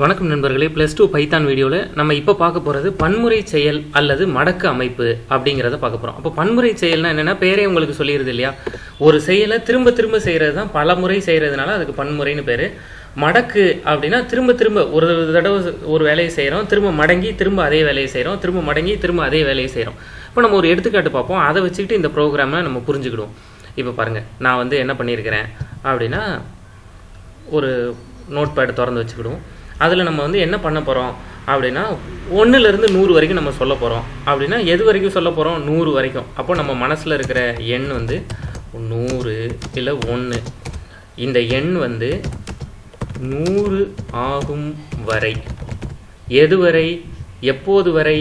வணக்கம் நண்பர்களே plus two Python வீடியோவில் நம்ம இப்போ பார்க்க போகிறது பன்முறை செயல் அல்லது மடக்கு அமைப்பு அப்படிங்கிறத பார்க்க போகிறோம் அப்போ பன்முறை செயல்னா என்னென்னா பேரே உங்களுக்கு சொல்லிடுது இல்லையா? ஒரு செயலை திரும்ப திரும்ப செய்கிறது தான் பல முறை செய்கிறதுனால அதுக்கு பன்முறைன்னு பேர். மடக்கு அப்படின்னா திரும்ப திரும்ப ஒரு தடவை ஒரு வேலையை செய்கிறோம் திரும்ப மடங்கி திரும்ப அதே வேலையை செய்கிறோம் திரும்ப மடங்கி திரும்ப அதே வேலையை செய்கிறோம் இப்போ நம்ம ஒரு எடுத்துக்காட்டு பார்ப்போம். அதை வச்சுக்கிட்டு இந்த ப்ரோக்ராமை நம்ம புரிஞ்சுக்கிடுவோம். இப்போ பாருங்கள் நான் வந்து என்ன பண்ணியிருக்கிறேன் அப்படின்னா ஒரு நோட் பேட் திறந்து வச்சுக்கிடுவோம். அதில் நம்ம வந்து என்ன பண்ண போகிறோம் அப்படின்னா ஒன்றுலேருந்து நூறு வரைக்கும் நம்ம சொல்ல போகிறோம் அப்படின்னா எது வரைக்கும் சொல்ல போகிறோம் நூறு வரைக்கும். அப்போ நம்ம மனசில் இருக்கிற எண் வந்து நூறு இல்லை ஒன்று இந்த எண் வந்து நூறு ஆகும் வரை. எது வரை? எப்போது வரை?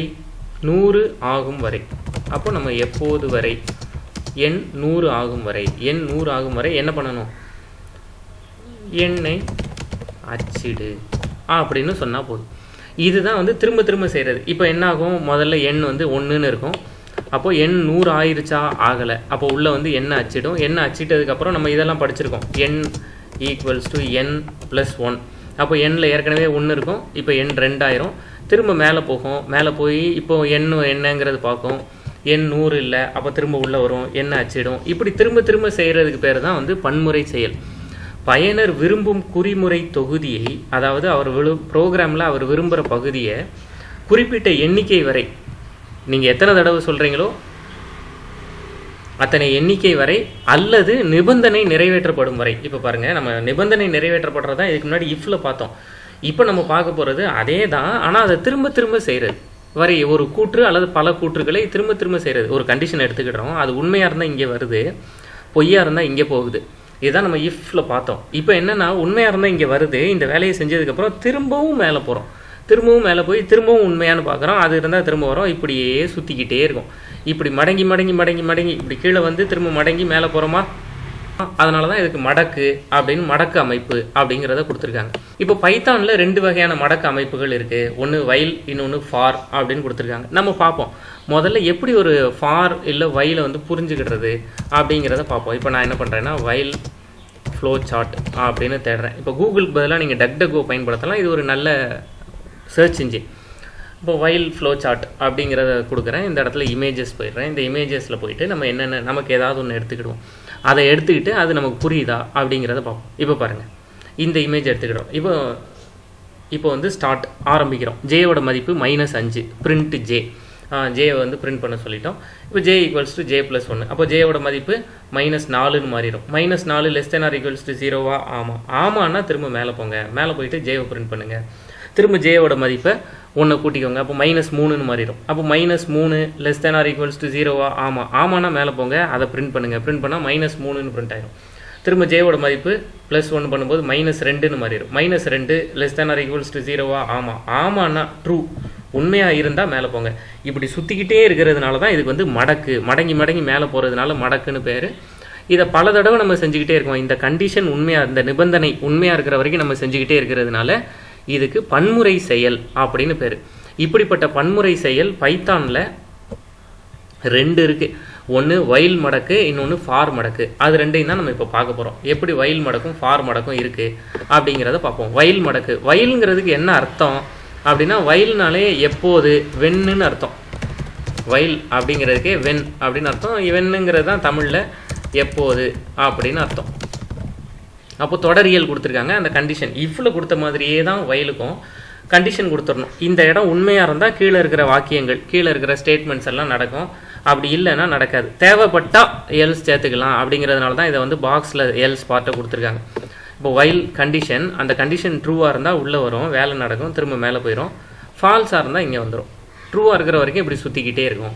நூறு ஆகும் வரை. அப்போ நம்ம எப்போது வரை? எண் நூறு ஆகும் வரை. எண் நூறு ஆகும் வரை என்ன பண்ணணும்? எண்ணை அச்சிடு. அப்படின்னு சொன்னால் போதும். இதுதான் வந்து திரும்ப திரும்ப செய்கிறது இப்போ என்ன ஆகும் முதல்ல எண் வந்து ஒன்றுன்னு இருக்கும். அப்போது எண் நூறு ஆயிருச்சா? ஆகலை. அப்போ உள்ளே வந்து எண்ணெய் அச்சிடும். எண்ணெய் அச்சிட்டதுக்கப்புறம் நம்ம இதெல்லாம் படிச்சிருக்கோம். N equals to N plus one அப்போ எண்ணில் ஏற்கனவே ஒன்று இருக்கும். இப்போ எண் ரெண்டாயிரம். திரும்ப மேலே போகும். மேலே போய் இப்போ எண் என்னங்கிறது பார்க்கும். எண் நூறு இல்லை. அப்போ திரும்ப உள்ளே வரும். எண்ணெய் அச்சிடும். இப்படி திரும்ப திரும்ப செய்கிறதுக்கு பேர் தான் வந்து பன்முறை செயல். பயனர் விரும்பும் குறிமுறை தொகுதியை அதாவது அவர் விழு ப்ரோக்ராமில் அவர் விரும்புகிற பகுதியை குறிப்பிட்ட எண்ணிக்கை வரை நீங்கள் எத்தனை தடவை சொல்கிறீங்களோ அத்தனை எண்ணிக்கை வரை அல்லது நிபந்தனை நிறைவேற்றப்படும் வரை. இப்போ பாருங்கள் நம்ம நிபந்தனை நிறைவேற்றப்படுறது தான் இதுக்கு முன்னாடி இஃப்பில் பார்த்தோம். இப்போ நம்ம பார்க்க போகிறது அதே தான் ஆனால் அதை திரும்ப திரும்ப செய்கிறது வரை ஒரு கூற்று அல்லது பல கூற்றுகளை திரும்ப திரும்ப செய்கிறது ஒரு கண்டிஷன் எடுத்துக்கிட்டோம் அது உண்மையாக இருந்தால் இங்கே வருது பொய்யா இருந்தால் இங்கே போகுது. இதுதான் நம்ம இஃப்ல பார்த்தோம். இப்போ என்னன்னா உண்மையாக இருந்தால் இங்கே வருது இந்த வேலையை செஞ்சதுக்கப்புறம் திரும்பவும் மேலே போகிறோம் திரும்பவும் மேலே போய் திரும்பவும் உண்மையானு பார்க்குறோம். அது இருந்தால் திரும்ப வரும் இப்படியே சுற்றிக்கிட்டே இருக்கும். இப்படி மடங்கி மடங்கி மடங்கி மடங்கி இப்படி கீழே வந்து திரும்ப மடங்கி மேலே போகிறோமா அதனால தான் இதுக்கு மடக்கு அப்படின்னு மடக்கு அமைப்பு அப்படிங்கிறத கொடுத்துருக்காங்க. இப்போ பைத்தானில் ரெண்டு வகையான மடக்கு அமைப்புகள் இருக்குது ஒன்று வயல் இன்னொன்று ஃபார் அப்படின்னு கொடுத்துருக்காங்க. நம்ம பார்ப்போம். முதல்ல எப்படி ஒரு ஃபார் இல்லை வயலை வந்து புரிஞ்சுக்கிடுறது அப்படிங்கிறத பார்ப்போம். இப்போ நான் என்ன பண்ணுறேன்னா வயல் ஃப்ளோ சார்ட் அப்படின்னு தேடுறேன். இப்போ கூகுளுக்கு பதிலாக நீங்கள் டக்டகோ பயன்படுத்தலாம். இது ஒரு நல்ல சர்ச் இன்ஜின் இப்போ வயல் ஃப்ளோ சார்ட் அப்படிங்கிறத கொடுக்குறேன். இந்த இடத்துல இமேஜஸ் போயிடுறேன். இந்த இமேஜஸில் போயிட்டு நம்ம என்னென்ன நமக்கு ஏதாவது ஒன்று எடுத்துக்கிடுவோம். அதை எடுத்துக்கிட்டு அது நமக்கு புரியுதா அப்படிங்கிறத பார்ப்போம். இப்போ பாருங்கள் இந்த இமேஜ் எடுத்துக்கிறோம் இப்போ இப்போ வந்து ஸ்டார்ட் ஆரம்பிக்கிறோம். ஜேயோட மதிப்பு மைனஸ் அஞ்சு. பிரிண்ட் ஜே ஜேயை வந்து பிரிண்ட் பண்ண சொல்லிட்டோம். இப்போ J equals to J plus ஒன்று அப்போ ஜேயோட மதிப்பு மைனஸ் நாலுன்னு மாறிடும். மைனஸ் நாலு less than R equals to ஜீரோவா ஆமாம் ஆமான்னா திரும்ப மேலே போங்க. மேலே போயிட்டு ஜேவை பிரிண்ட் பண்ணுங்கள் திரும்ப ஜேயோட மதிப்பை ஒன்று கூட்டிக்கோங்க. அப்போ மைனஸ் மூணுன்னு மாறிடும். அப்போ மைனஸ் மூணு less than R equals to ஜீரோவா ஆமாம் ஆமானா மேலே போங்க. அதை பிரிண்ட் பண்ணுங்கள் பிரிண்ட் பண்ணால் மைனஸ் மூணுன்னு பிரிண்ட் ஆயிடும் திரும்ப ஜேவோட மதிப்பு ப்ளஸ் ஒன் பண்ணும்போது மைனஸ் ரெண்டுன்னு மாறிடும். மைனஸ் ரெண்டு less than R equals to ஜீரோவா ஆமாம் ஆமான்னா ட்ரூ உண்மையாக இருந்தால் மேலே போங்க. இப்படி சுற்றிக்கிட்டே இருக்கிறதுனால தான் இதுக்கு வந்து மடக்கு. மடங்கி மடங்கி மேலே போகிறதுனால மடக்குன்னு பேர். இதை பல தடவை நம்ம செஞ்சுக்கிட்டே இருக்கோம். இந்த கண்டிஷன் உண்மையாக இந்த நிபந்தனை உண்மையாக இருக்கிற வரைக்கும் நம்ம செஞ்சுக்கிட்டே இருக்கிறதுனால இதுக்கு பன்முறை செயல் அப்படின்னு பேர். இப்படிப்பட்ட பன்முறை செயல் பைத்தானில் ரெண்டு இருக்குது ஒன்று வயல் மடக்கு இன்னொன்று ஃபார் மடக்கு. அது ரெண்டையும் தான் நம்ம இப்போ பார்க்க போகிறோம் எப்படி வயல் மடக்கும் ஃபார் மடக்கும் இருக்குது அப்படிங்கிறத பார்ப்போம். வயல் மடக்கு. வயலுங்கிறதுக்கு என்ன அர்த்தம்? அப்படின்னா வயல்னாலே எப்போது? வெண்ணுன்னு அர்த்தம். வயல் அப்படிங்கிறதுக்கே வெண் அப்படின்னு அர்த்தம். வெண்ணுங்கிறது தான் தமிழில் எப்போது அப்படின்னு அர்த்தம். அப்போ தொடரியல் கொடுத்துருக்காங்க. அந்த கண்டிஷன் இவ்வளோ கொடுத்த மாதிரியே தான் வயலுக்கும் கண்டிஷன் கொடுத்துடணும். இந்த இடம் உண்மையாக இருந்தால் கீழே இருக்கிற வாக்கியங்கள் கீழே இருக்கிற ஸ்டேட்மெண்ட்ஸ் எல்லாம் நடக்கும். அப்படி இல்லைன்னா நடக்காது. தேவைப்பட்டால் எல்ஸ் சேர்த்துக்கலாம் அப்படிங்கிறதுனால தான் இதை வந்து பாக்ஸில் எல்ஸ் பார்ட்டை கொடுத்துருக்காங்க. இப்போ வயல் கண்டிஷன் அந்த கண்டிஷன் ட்ரூவாக இருந்தால் உள்ளே வரும் வேலை நடக்கும் திரும்ப மேலே போயிடும் ஃபால்ஸாக இருந்தால் இங்கே வந்துடும் ட்ரூவாக இருக்கிற வரைக்கும் இப்படி சுற்றிக்கிட்டே இருக்கும்.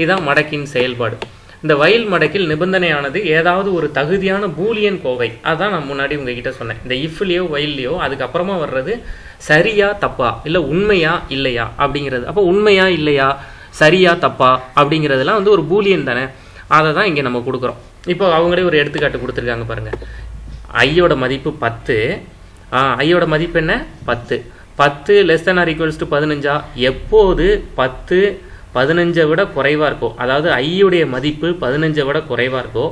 இதுதான் மடக்கின் செயல்பாடு. இந்த வயல் மடக்கில் நிபந்தனையானது ஏதாவது ஒரு தகுதியான பூலியன் கோவை. அதான் நான் முன்னாடி உங்ககிட்ட சொன்னேன். இந்த இஃப்லேயோ வயல்லையோ அதுக்கப்புறமா வர்றது சரியா தப்பா? இல்லை உண்மையா இல்லையா? அப்படிங்கிறது. அப்போ உண்மையா இல்லையா? சரியா தப்பா? அப்படிங்கிறதுலாம் வந்து ஒரு பூலியன் தானே? அதை தான் இங்கே நம்ம கொடுக்குறோம். இப்போ அவங்களே ஒரு எடுத்துக்காட்டு கொடுத்துருக்காங்க பாருங்கள் ஐயோட மதிப்பு பத்து. ஐயோட மதிப்பு என்ன? பத்து. பத்து less than R equals to பதினஞ்சா? எப்போது? பத்து பதினஞ்சை விட குறைவாக இருக்கோ அதாவது ஐயுடைய மதிப்பு பதினஞ்சை விட குறைவாக இருக்கோ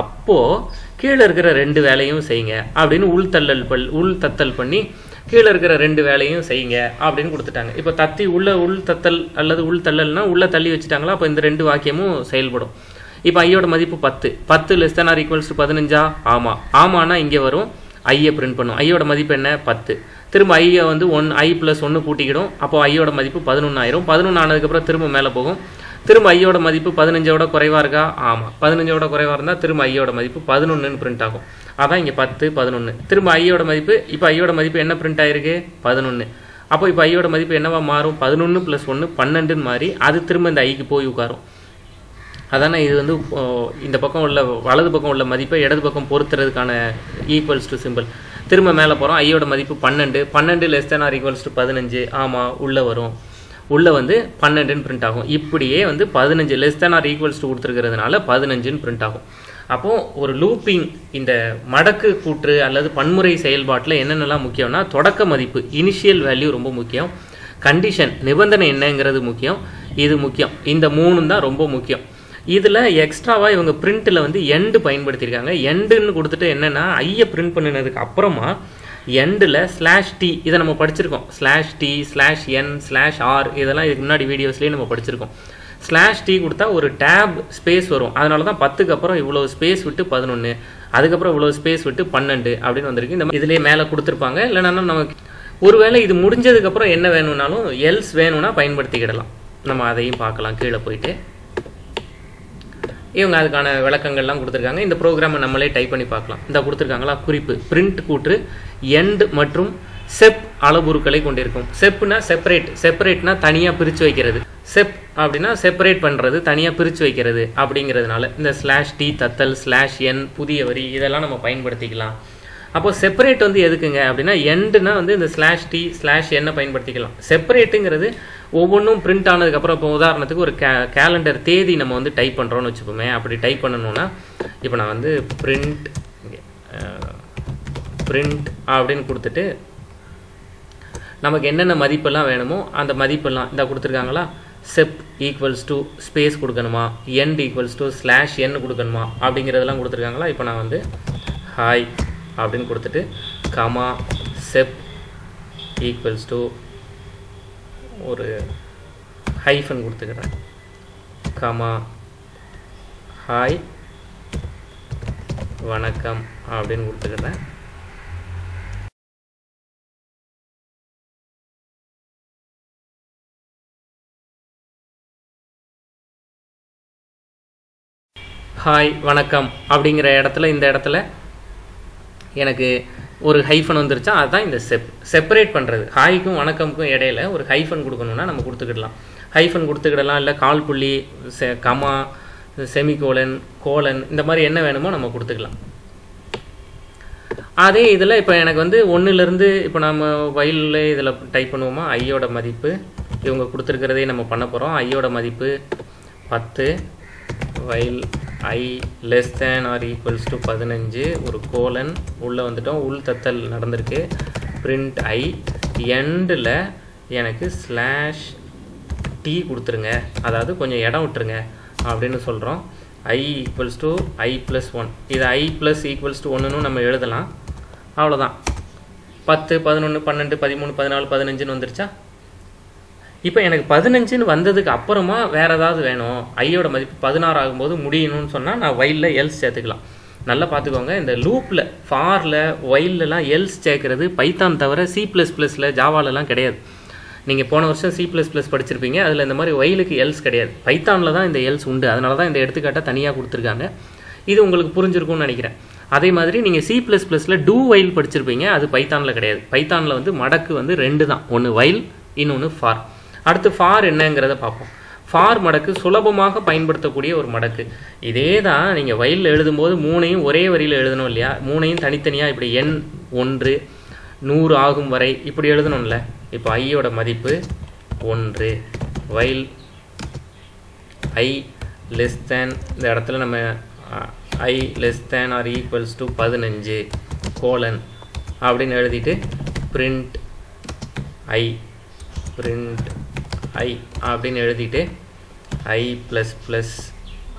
அப்போது கீழே இருக்கிற ரெண்டு வேலையும் செய்யுங்க அப்படின்னு உள்தள்ளல் பல் உள் தத்தல் பண்ணி கீழே இருக்கிற ரெண்டு வேலையும் செய்யுங்க அப்படின்னு கொடுத்துட்டாங்க. இப்போ தத்தி உள்ள உள் தத்தல் அல்லது உள் தள்ளல்னா உள்ளே தள்ளி வச்சுட்டாங்களா அப்போ இந்த ரெண்டு வாக்கியமும் செயல்படும். இப்போ ஐயோட மதிப்பு பத்து. பத்து லெஸ் தேன் ஆர் ஈக்குவல்ஸ் பதினஞ்சா? ஆமாம் ஆமான்னா இங்கே வரும் ஐயை பிரிண்ட் பண்ணும். ஐயோட மதிப்பு என்ன? பத்து. திரும்ப ஐயை வந்து ஒன் ஐ ப்ளஸ் ஒன்று கூட்டிக்கிடும். அப்போ ஐயோட மதிப்பு பதினொன்று ஆயிரும் பதினொன்று ஆனதுக்கப்புறம் திரும்ப மேலே போகும். திரும்ப ஐயோட மதிப்பு பதினஞ்சோட குறைவாக இருக்கா? ஆமாம் பதினஞ்சோட குறைவாக இருந்தால் திரும்ப ஐயோட மதிப்பு பதினொன்றுன்னு பிரிண்ட் ஆகும். அதான் இங்கே பத்து பதினொன்று திரும்ப ஐயோட மதிப்பு இப்போ ஐயோட மதிப்பு என்ன பிரிண்ட் ஆயிருக்கு? பதினொன்று அப்போ இப்போ ஐயோட மதிப்பு என்னவா மாறும்? பதினொன்று ப்ளஸ் ஒன்று பன்னெண்டுன்னு மாறி அது திரும்ப இந்த ஐக்கு போய் உட்காரும். அதானே இது வந்து இந்த பக்கம் உள்ள வலது பக்கம் உள்ள மதிப்பை இடது பக்கம் பொறுத்துறதுக்கான ஈக்குவல்ஸ் டு சிம்பிள் திரும்ப மேலே போகிறோம் ஐயோட மதிப்பு பன்னெண்டு. பன்னெண்டு less than R equals to பதினஞ்சு. ஆமாம் உள்ளே வரும். உள்ளே வந்து பன்னெண்டுன்னு பிரிண்ட் ஆகும். இப்படியே வந்து பதினஞ்சு less than or equals to கொடுத்துருக்கிறதுனால பதினஞ்சுன்னு பிரிண்ட் ஆகும். அப்போது ஒரு லூப்பிங் இந்த மடக்கு கூற்று அல்லது பன்முறை செயல்பாட்டில் என்னென்னலாம் முக்கியம்னா தொடக்க மதிப்பு இனிஷியல் வேல்யூ ரொம்ப முக்கியம். கண்டிஷன் நிபந்தனை என்னங்கிறது முக்கியம். இது முக்கியம். இந்த மூணும் தான் ரொம்ப முக்கியம். இதில் எக்ஸ்ட்ராவாக இவங்க பிரிண்ட்டில் வந்து எண்டு பயன்படுத்தியிருக்காங்க. எண்டுன்னு கொடுத்துட்டு என்னென்னா ஐயை பிரிண்ட் பண்ணினதுக்கு அப்புறமா எண்டில் ஸ்லாஷ் டி இதை நம்ம படிச்சிருக்கோம். Slash T slash N slash R இதெல்லாம் இதுக்கு முன்னாடி வீடியோஸ்லேயே நம்ம படிச்சிருக்கோம். ஸ்லாஷ் டி கொடுத்தா ஒரு டேப் ஸ்பேஸ் வரும். அதனால தான் பத்துக்கு அப்புறம் இவ்வளோ ஸ்பேஸ் விட்டு பதினொன்று அதுக்கப்புறம் இவ்வளோ ஸ்பேஸ் விட்டு பன்னெண்டு அப்படின்னு வந்திருக்கு. இந்த மாதிரி இதுலேயே மேலே கொடுத்துருப்பாங்க. இல்லைன்னா நமக்கு ஒருவேளை இது முடிஞ்சதுக்கப்புறம் என்ன வேணும்னாலும் எல்ஸ் வேணும்னா பயன்படுத்திக்கிடலாம். நம்ம அதையும் பார்க்கலாம். கீழே போயிட்டு. இவங்க அதுக்கான விளக்கங்கள்லாம் கொடுத்துருக்காங்க. இந்த ப்ரோக்ராமை நம்மளே டைப் பண்ணி பார்க்கலாம். இந்த கொடுத்துருக்காங்களா? குறிப்பு. பிரிண்ட் கூற்று எண்ட் மற்றும் செப் அளவுருக்களை கொண்டிருக்கும். செப்னா செப்பரேட் செப்பரேட்னா தனியாக பிரித்து வைக்கிறது. செப் அப்படின்னா செப்பரேட் பண்ணுறது தனியாக பிரித்து வைக்கிறது அப்படிங்கிறதுனால. இந்த ஸ்லாஷ் டி தத்தல் ஸ்லாஷ் என் புதிய வரி இதெல்லாம் நம்ம பயன்படுத்திக்கலாம். அப்போ செப்பரேட் வந்து எதுக்குங்க அப்படின்னா எண்டுனா வந்து இந்த ஸ்லாஷ் டி ஸ்லாஷ் என்ன பயன்படுத்திக்கலாம். செப்பரேட்டுங்கிறது ஒவ்வொன்றும் பிரிண்ட் ஆனதுக்கப்புறம் இப்போ உதாரணத்துக்கு ஒரு கே கேலண்டர் தேதி நம்ம வந்து டைப் பண்ணுறோம்னு வச்சுப்போமே அப்படி டைப் பண்ணணும்னா இப்போ நான் வந்து பிரிண்ட் பிரிண்ட் அப்படின்னு கொடுத்துட்டு நமக்கு என்னென்ன மதிப்பெல்லாம் வேணுமோ அந்த மதிப்பெல்லாம் இந்த கொடுத்துருக்காங்களா? செப் ஈக்குவல்ஸ் டு ஸ்பேஸ் கொடுக்கணுமா? End equals to slash n கொடுக்கணுமா? அப்படிங்கிறதெல்லாம் கொடுத்துருக்காங்களா? இப்போ நான் வந்து ஹாய் அப்படின்னு கொடுத்துட்டு கமா செப் ஈக்குவல்ஸ் டு ஒரு ஹைஃபன் கொடுத்துக்கிறேன். கமா ஹாய் வணக்கம் அப்படின்னு கொடுத்துக்கிறேன். ஹாய் வணக்கம் அப்படிங்கிற இடத்துல இந்த இடத்துல எனக்கு ஒரு ஹைஃபன் வந்துருச்சா அதுதான் இந்த செப் செப்பரேட் பண்ணுறது ஹாய்க்கும் வணக்கம்க்கும் இடையில ஒரு ஹைஃபன் கொடுக்கணும்னா நம்ம கொடுத்துக்கிடலாம். ஹைஃபன் கொடுத்துக்கிடலாம் இல்லை கால் புள்ளி செ கமா செமிகோலன் கோலன் இந்த மாதிரி என்ன வேணுமோ நம்ம கொடுத்துக்கலாம். அதே இதில் இப்போ எனக்கு வந்து ஒன்றுலேருந்து இப்போ நம்ம வயலில் இதில் டைப் பண்ணுவோமா? ஐயோட மதிப்பு. இவங்க கொடுத்துருக்கிறதே நம்ம பண்ண போகிறோம் ஐயோட மதிப்பு பத்து. While i less than or equals to பதினஞ்சு ஒரு கோலன் உள்ளே வந்துட்டோம். உள் தத்தல் நடந்திருக்கு. பிரிண்ட் ஐ எண்டில் எனக்கு ஸ்லாஷ் டி கொடுத்துருங்க. அதாவது கொஞ்சம் இடம் விட்டுருங்க அப்படின்னு சொல்கிறோம் i equals to i plus one இது ஐ ப்ளஸ் ஈக்குவல்ஸ் டு ஒன்றுன்னு நம்ம எழுதலாம். அவ்வளோதான் பத்து பதினொன்று பன்னெண்டு பதிமூணு பதினாலு பதினஞ்சுன்னு வந்துருச்சா? இப்போ எனக்கு பதினஞ்சுன்னு வந்ததுக்கு அப்புறமா வேற ஏதாவது வேணும். ஐயோட மதிப்பு பதினாறு ஆகும்போது முடியணும்னு சொன்னால் நான் வயலில் எல்ஸ் சேர்த்துக்கலாம். நல்லா பார்த்துக்கோங்க இந்த லூப்பில் ஃபாரில் ஒயில்லலாம் எல்ஸ் சேர்க்கறது பைத்தான் தவிர சி ப்ளஸ் ப்ளஸில் ஜாவாலெலாம் கிடையாது. நீங்கள் போன வருஷம் சி ப்ளஸ் ப்ளஸ் படிச்சிருப்பீங்க. அதில் இந்த மாதிரி ஒயிலுக்கு எல்ஸ் கிடையாது. பைத்தானில் தான் இந்த எல்ஸ் உண்டு. அதனால தான் இந்த எடுத்துக்காட்டை தனியாக கொடுத்துருக்காங்க. இது உங்களுக்கு புரிஞ்சிருக்கும்னு நினைக்கிறேன். அதே மாதிரி நீங்கள் சி ப்ளஸ் ப்ளஸில் டூ வைல் படிச்சிருப்பீங்க. அது பைத்தானில் கிடையாது. பைத்தானில் வந்து மடக்கு வந்து ரெண்டு தான். ஒன்று வைல் இன்னொன்று ஃபார் அடுத்து ஃபார் என்னங்கிறத பார்ப்போம். ஃபார் மடக்கு சுலபமாக பயன்படுத்தக்கூடிய ஒரு மடக்கு. இதே தான் நீங்கள் வயலில் எழுதும்போது மூணையும் ஒரே வரியில் எழுதணும் இல்லையா? மூணையும் தனித்தனியாக இப்படி எண் ஒன்று நூறு ஆகும் வரை இப்படி எழுதணும்ல. இப்போ ஐயோட மதிப்பு ஒன்று. வயல் ஐ லெஸ் தேன் இந்த இடத்துல நம்ம i less than or equals to பதினஞ்சு கோலன் அப்படின்னு எழுதிட்டு பிரிண்ட் ஐ பிரிண்ட் ஐ அப்படின்னு எழுதிட்டு i plus plus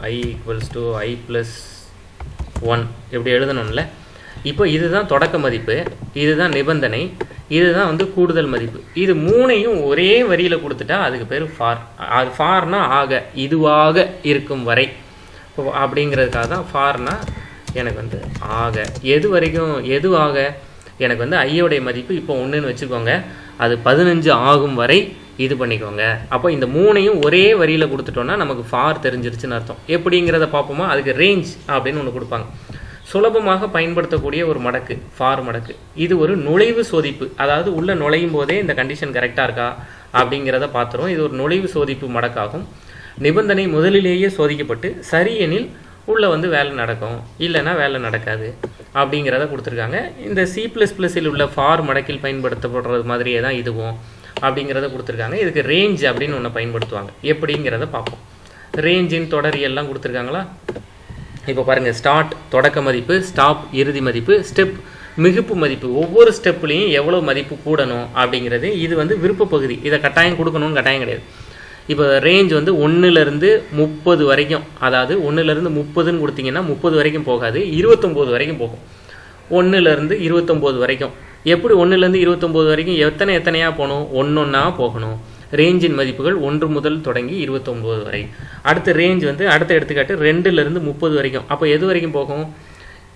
i equals to i plus one இப்படி எழுதணும்ல. இப்போ இதுதான் தொடக்க மதிப்பு இதுதான் நிபந்தனை இதுதான் வந்து கூடுதல் மதிப்பு. இது மூணையும் ஒரே வரியில் கொடுத்துட்டா அதுக்கு பேர் ஃபார் அது ஃபார்னா ஆக இதுவாக இருக்கும் வரை. அப்படிங்கிறதுக்காக தான் ஃபார்னா எனக்கு வந்து ஆக. எது வரைக்கும் எது ஆக? எனக்கு வந்து ஐயோடைய மதிப்பு இப்போ ஒன்றுன்னு வச்சுக்கோங்க. அது பதினஞ்சு ஆகும் வரை இது பண்ணிக்கோங்க. அப்போ இந்த மூணையும் ஒரே வரியில் கொடுத்துட்டோன்னா நமக்கு ஃபார் தெரிஞ்சிருச்சுன்னு அர்த்தம். எப்படிங்கிறத பார்ப்போமா? அதுக்கு ரேஞ்ச் அப்படின்னு ஒன்று கொடுப்பாங்க. சுலபமாக பயன்படுத்தக்கூடிய ஒரு மடக்கு ஃபார் மடக்கு. இது ஒரு நுழைவு சோதிப்பு. அதாவது உள்ளே நுழையும் போதே இந்த கண்டிஷன் கரெக்டாக இருக்கா? அப்படிங்கிறத பார்த்துரும் இது ஒரு நுழைவு சோதிப்பு மடக்காகும். நிபந்தனை முதலிலேயே சோதிக்கப்பட்டு சரி எனில் உள்ளே வந்து வேலை நடக்கும். இல்லைன்னா வேலை நடக்காது அப்படிங்கிறத கொடுத்துருக்காங்க. இந்த சி ப்ளஸ் ப்ளஸில் உள்ள ஃபார் மடக்கில் பயன்படுத்தப்படுறது மாதிரியே தான் இதுவும். அப்படிங்கிறத கொடுத்துருக்காங்க. இதுக்கு ரேஞ்ச் அப்படின்னு ஒன்று பயன்படுத்துவாங்க. எப்படிங்கிறத பார்ப்போம். ரேஞ்சின் தொடர் எல்லாம் கொடுத்துருக்காங்களா? இப்போ பாருங்கள் ஸ்டார்ட் தொடக்க மதிப்பு ஸ்டாப் இறுதி மதிப்பு ஸ்டெப் மிகுப்பு மதிப்பு. ஒவ்வொரு ஸ்டெப்லேயும் எவ்வளோ மதிப்பு கூடணும் அப்படிங்கிறது இது வந்து விருப்ப பகுதி. இதை கட்டாயம் கொடுக்கணும்னு கட்டாயம் கிடையாது. இப்போ ரேஞ்ச் வந்து ஒன்றுலேருந்து முப்பது வரைக்கும் அதாவது ஒன்றுலேருந்து முப்பதுன்னு கொடுத்தீங்கன்னா முப்பது வரைக்கும் போகாது இருபத்தொம்போது வரைக்கும் போகும். ஒன்றுலேருந்து இருபத்தொம்போது வரைக்கும். எப்படி ஒன்றுலேருந்து இருபத்தொம்போது வரைக்கும் எத்தனை எத்தனையாக போகணும்? ஒன்று ஒன்றா போகணும் ரேஞ்சின் மதிப்புகள் ஒன்று முதல் தொடங்கி இருபத்தொம்போது வரை. அடுத்த ரேஞ்ச் வந்து அடுத்த எடுத்துக்காட்டு ரெண்டுலேருந்து முப்பது வரைக்கும். அப்போ எது வரைக்கும் போகும்?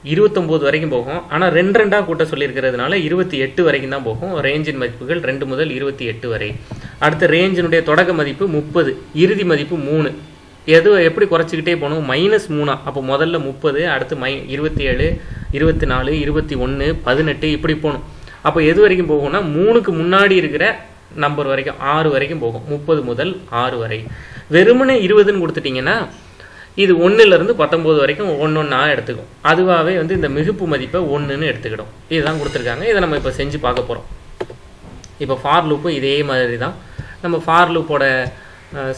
இருபத்தொம்போது வரைக்கும் போகும். ஆனால் ரெண்டு ரெண்டாக கூட்ட சொல்லியிருக்கிறதுனால இருபத்தி எட்டு வரைக்கும் தான் போகும். ரேஞ்சின் மதிப்புகள் ரெண்டு முதல் இருபத்தி எட்டு வரை. அடுத்த ரேஞ்சினுடைய தொடக்க மதிப்பு முப்பது இறுதி மதிப்பு மூணு. எது எப்படி குறைச்சிக்கிட்டே போகணும்? மைனஸ் மூணா. அப்போ முதல்ல முப்பது அடுத்து மை இருபத்தி ஏழு இருபத்தி நாலு இருபத்தி ஒன்று பதினெட்டு இப்படி போகணும். அப்போ எது வரைக்கும் போகும்னா மூணுக்கு முன்னாடி இருக்கிற நம்பர் வரைக்கும் ஆறு வரைக்கும் போகும். முப்பது முதல் ஆறு வரை. வெறுமனே இருபதுன்னு கொடுத்துட்டிங்கன்னா இது ஒன்றுலேருந்து பத்தொம்போது வரைக்கும் ஒன்று ஒன்றா எடுத்துக்கும். அதுவாகவே வந்து இந்த மிகுப்பு மதிப்பை ஒன்றுன்னு எடுத்துக்கிடும். இதுதான் கொடுத்துருக்காங்க. இதை நம்ம இப்போ செஞ்சு பார்க்க போகிறோம் இப்போ ஃபார் லூப்பும் இதே மாதிரி தான் நம்ம ஃபார் லூப்போட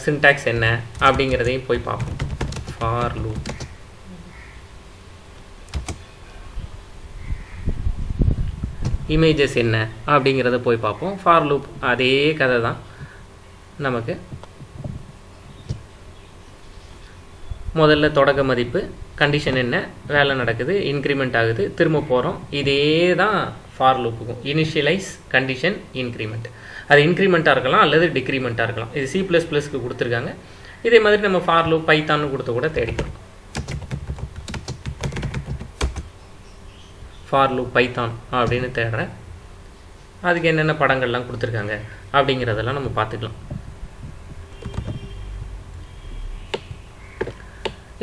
சின்டாக்ஸ் என்ன அப்படிங்கிறதையும் போய் பார்ப்போம். ஃபார் லூப் இமேஜஸ் என்ன அப்படிங்கிறத போய் பார்ப்போம். ஃபார் லூப் அதே கதை தான் நமக்கு. முதல்ல தொடக்க மதிப்பு கண்டிஷன் என்ன வேலை நடக்குது இன்க்ரிமெண்ட் ஆகுது திரும்ப போகிறோம் இதே தான் ஃபார் லூப்புக்கும் இனிஷியலைஸ் கண்டிஷன் இன்க்ரிமெண்ட் அது இன்க்ரிமெண்ட்டாக இருக்கலாம் அல்லது டிக்ரிமெண்ட்டாக இருக்கலாம். இது சி ப்ளஸ் ப்ளஸ்க்கு கொடுத்துருக்காங்க. இதே மாதிரி நம்ம ஃபார் லூப் பைத்தான்னு கொடுத்து கூட தேடிக்கலாம். ஃபார் லூப் பைத்தான் அப்படின்னு தேடுறேன் அதுக்கு என்னென்ன படங்கள்லாம் கொடுத்துருக்காங்க அப்படிங்கிறதெல்லாம் நம்ம பார்த்துக்கலாம்.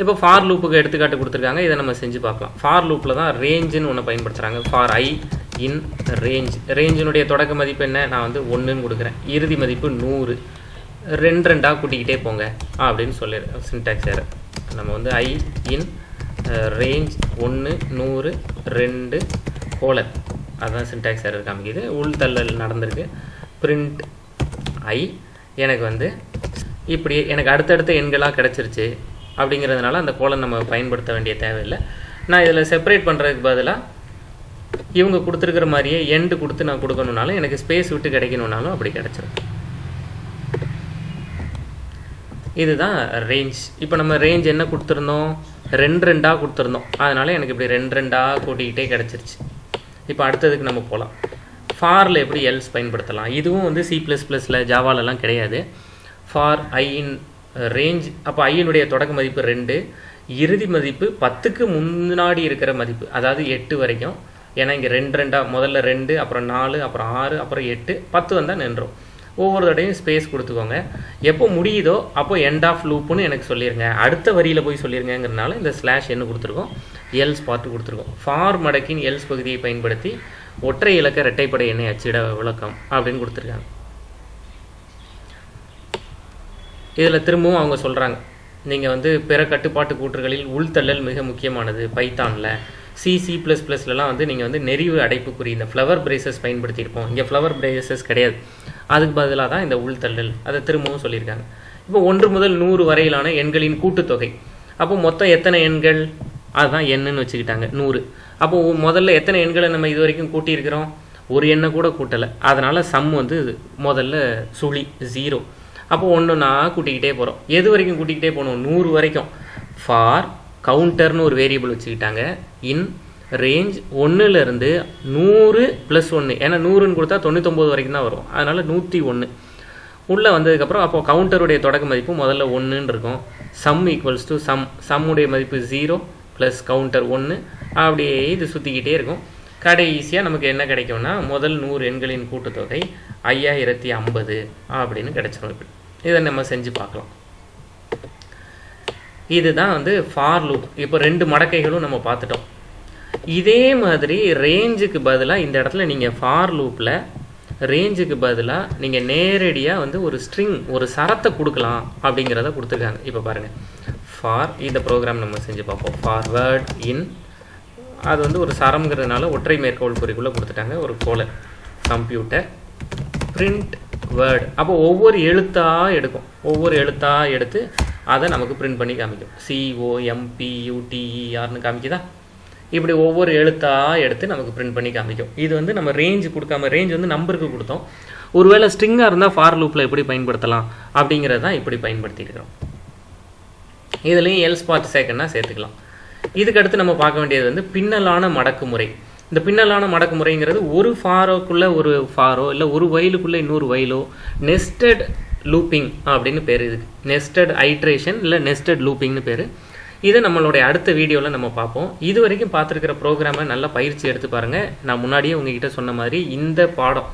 இப்போ ஃபார் லூப்புக்கு எடுத்துக்காட்டு கொடுத்துருக்காங்க. இதை நம்ம செஞ்சு பார்க்கலாம். ஃபார் லூப்பில் தான் ரேஞ்சுன்னு ஒன்று பயன்படுத்துகிறாங்க ஃபார் ஐ இன் ரேஞ்ச் ரேஞ்சினுடைய தொடக்க மதிப்பு என்ன? நான் வந்து ஒன்றுன்னு கொடுக்குறேன். இறுதி மதிப்பு நூறு. ரெண்டு ரெண்டாக கூட்டிக்கிட்டே போங்க அப்படின்னு சொல்லிடுறேன் சின்டாக்ஸ் நம்ம வந்து ஐ இன் ரேஞ்ச் ஒன்று நூறு ரெண்டு கோலன் அதுதான் சின்டாக்ஸ் எரர் காமிக்குது. உள்தள்ளல் நடந்திருக்கு. பிரிண்ட் ஐ எனக்கு வந்து இப்படி எனக்கு அடுத்தடுத்த எண்களாக கிடச்சிருச்சு அப்படிங்கிறதுனால அந்த கோலன் நம்ம பயன்படுத்த வேண்டிய தேவையில்லை. நான் இதில் செப்பரேட் பண்ணுறதுக்கு பதிலாக இவங்க கொடுத்துருக்கிற மாதிரியே எண்டு கொடுத்து நான் கொடுக்கணுனாலும் எனக்கு ஸ்பேஸ் விட்டு கிடைக்கணுனாலும் அப்படி கிடச்சிரும். இதுதான் ரேஞ்ச் இப்போ நம்ம ரேஞ்ச் என்ன கொடுத்துருந்தோம்? ரெண்டு ரெண்டாக கொடுத்துருந்தோம். அதனால் எனக்கு இப்படி ரெண்டு ரெண்டாக கூட்டிக்கிட்டே கிடச்சிருச்சு. இப்போ அடுத்ததுக்கு நம்ம போகலாம் ஃபாரில் எப்படி எல்ஸ் பயன்படுத்தலாம்? இதுவும் வந்து சி ப்ளஸ் ப்ளஸில் ஜாவாலெலாம் கிடையாது. ஃபார் ஐயின் ரேஞ்ச் அப்போ ஐயினுடைய தொடக்க மதிப்பு ரெண்டு இறுதி மதிப்பு பத்துக்கு முன்னாடி இருக்கிற மதிப்பு அதாவது எட்டு வரைக்கும். ஏன்னா இங்கே ரெண்டு ரெண்டாக முதல்ல ரெண்டு அப்புறம் நாலு அப்புறம் ஆறு அப்புறம் எட்டு பத்து வந்தால் நின்றோம். ஒவ்வொரு தடையும் ஸ்பேஸ் கொடுத்துக்கோங்க. எப்போ முடியுதோ அப்போ எண்ட் ஆஃப் லூப்புன்னு எனக்கு சொல்லிடுங்க அடுத்த வரியில் போய் சொல்லிடுங்கிறனால இந்த ஸ்லாஷ் என்ன கொடுத்துருக்கோம். எல்ஸ் பார்த்து கொடுத்துருக்கோம். ஃபார் மடக்கின் எல்ஸ் பகுதியை பயன்படுத்தி ஒற்றை இலக்க இரட்டைப்படை எண்ணெய் அச்சிட விளக்கம் அப்படின்னு கொடுத்துருக்காங்க. இதில் திரும்பவும் அவங்க சொல்கிறாங்க நீங்கள் வந்து பிற கட்டுப்பாட்டு கூற்றுகளில் உள்தள்ளல் மிக முக்கியமானது. பைத்தானில். சி சி ப்ளஸ் ப்ளஸ்லலாம் வந்து நீங்கள் வந்து நெறிவு அடைப்புக்குறி இந்த ஃப்ளவர் பிரேசஸ் பயன்படுத்தியிருப்போம். இங்கே ஃப்ளவர் பிரேசஸ் கிடையாது. அதுக்கு பதிலாக தான் இந்த உள்தள்ளல் அதை திரும்பவும் சொல்லியிருக்காங்க. இப்போ ஒன்று முதல் நூறு வரையிலான எண்களின் கூட்டுத்தொகை. அப்போ மொத்தம் எத்தனை எண்கள்? அதுதான் எண்ணுன்னு வச்சுக்கிட்டாங்க. நூறு. அப்போ முதல்ல எத்தனை எண்களை நம்ம இது வரைக்கும் கூட்டியிருக்கிறோம்? ஒரு எண்ணை கூட கூட்டலை. அதனால் சம் வந்து முதல்ல சுழி ஜீரோ அப்போ ஒன்று நான் கூட்டிக்கிட்டே போகிறோம் எது வரைக்கும் கூட்டிக்கிட்டே போகணும்? நூறு வரைக்கும். ஃபார் கவுண்டர்னு ஒரு வேரியபிள் வச்சுக்கிட்டாங்க. இன் ரேஞ்ச் ஒன்றுலேருந்து நூறு ப்ளஸ் ஒன்று ஏன்னா நூறுன்னு கொடுத்தா தொண்ணூத்தொம்பது வரைக்கும் தான் வரும். அதனால் நூற்றி ஒன்று உள்ளே வந்ததுக்கப்புறம் அப்போ கவுண்டருடைய தொடக்க மதிப்பு முதல்ல ஒன்றுன்னு இருக்கும். சம் ஈக்குவல்ஸ் டு சம் சம்முடைய மதிப்பு ஜீரோ ப்ளஸ் கவுண்டர் ஒன்று அப்படியே இது சுற்றிக்கிட்டே இருக்கும். கடைசியாக நமக்கு என்ன கிடைக்கும்னா முதல் நூறு எண்களின் கூட்டுத்தொகை ஐயாயிரத்தி ஐம்பது அப்படின்னு கிடச்சிரும் இப்படி. இதை நம்ம செஞ்சு பார்க்கலாம். இதுதான் வந்து ஃபார் லூப் இப்போ ரெண்டு மடக்கைகளும் நம்ம பார்த்துட்டோம். இதே மாதிரி ரேஞ்சுக்கு பதிலாக இந்த இடத்துல நீங்கள் ஃபார் லூப்பில் ரேஞ்சுக்கு பதிலாக நீங்கள் நேரடியாக வந்து ஒரு ஸ்ட்ரிங் ஒரு சரத்தை கொடுக்கலாம் அப்படிங்கிறத கொடுத்துருக்காங்க. இப்போ பாருங்கள் ஃபார் இந்த ப்ரோக்ராம் நம்ம செஞ்சு பார்ப்போம். ஃபார்வேர்ட் இன் அது வந்து ஒரு சரம்ங்கிறதுனால ஒற்றை மேற்கோள் குறிக்குள்ளே கொடுத்துட்டாங்க. ஒரு கோலை கம்ப்யூட்டர் பிரிண்ட் வேர்டு அப்போ ஒவ்வொரு எழுத்தாக எடுக்கும். ஒவ்வொரு எழுத்தாக எடுத்து அதை நமக்கு பிரிண்ட் பண்ணி காமிக்கும். சிஓஎம்பியூடிஇஆர்னு e, காமிக்குதா? இப்படி ஒவ்வொரு எழுத்தாக எடுத்து நமக்கு பிரிண்ட் பண்ணி காமிக்கும். இது வந்து நம்ம ரேஞ்சு கொடுக்காம ரேஞ்ச் வந்து நம்பருக்கு கொடுத்தோம். ஒருவேளை ஸ்ட்ரிங்காக இருந்தால் ஃபார் லூப்பில் எப்படி பயன்படுத்தலாம்? அப்படிங்கிறது தான் இப்படி பயன்படுத்தியிருக்கிறோம் இதுலேயும் எல்ஸ் ஸ்பாட் சேக்கன்னா சேர்த்துக்கலாம். இதுக்கடுத்து நம்ம பார்க்க வேண்டியது வந்து பின்னலான மடக்கு முறை. இந்த பின்னலான மடக்கு முறைங்கிறது ஒரு ஃபாரோக்குள்ளே ஒரு ஃபாரோ இல்லை ஒரு வயலுக்குள்ளே இன்னொரு வயலோ நெஸ்டட் லூப்பிங் அப்படின்னு பேர் இதுக்கு. நெஸ்டட் ஐட்ரேஷன் இல்லை நெஸ்டட் லூப்பிங்னு பேர். இதை நம்மளுடைய அடுத்த வீடியோவில் நம்ம பார்ப்போம். இது வரைக்கும் பார்த்துருக்கிற ப்ரோக்ராமை நல்லா பயிற்சி எடுத்து பாருங்கள் நான் முன்னாடியே உங்ககிட்ட சொன்ன மாதிரி இந்த பாடம்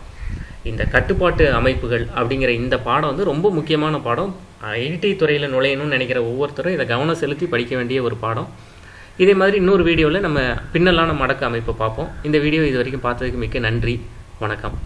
இந்த கட்டுப்பாட்டு அமைப்புகள் அப்படிங்கிற இந்த பாடம் வந்து ரொம்ப முக்கியமான பாடம். ஐடி துறையில் நுழையணும்னு நினைக்கிற ஒவ்வொருத்தரும் இதை கவனம் செலுத்தி படிக்க வேண்டிய ஒரு பாடம். இதே மாதிரி இன்னொரு வீடியோவில் நம்ம பின்னலான மடக்கு அமைப்பை பார்ப்போம். இந்த வீடியோ இது வரைக்கும் பார்த்ததுக்கு மிக்க நன்றி. வணக்கம்.